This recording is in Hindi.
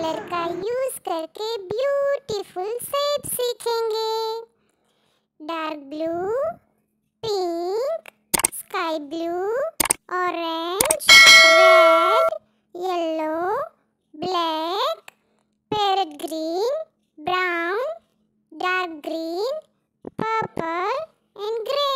कलर का यूज़ करके ब्यूटीफुल शेप सीखेंगे। Dark blue, pink, sky blue, orange, red, yellow, black, parrot green, brown, dark green, purple and grey.